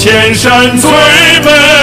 千山最美。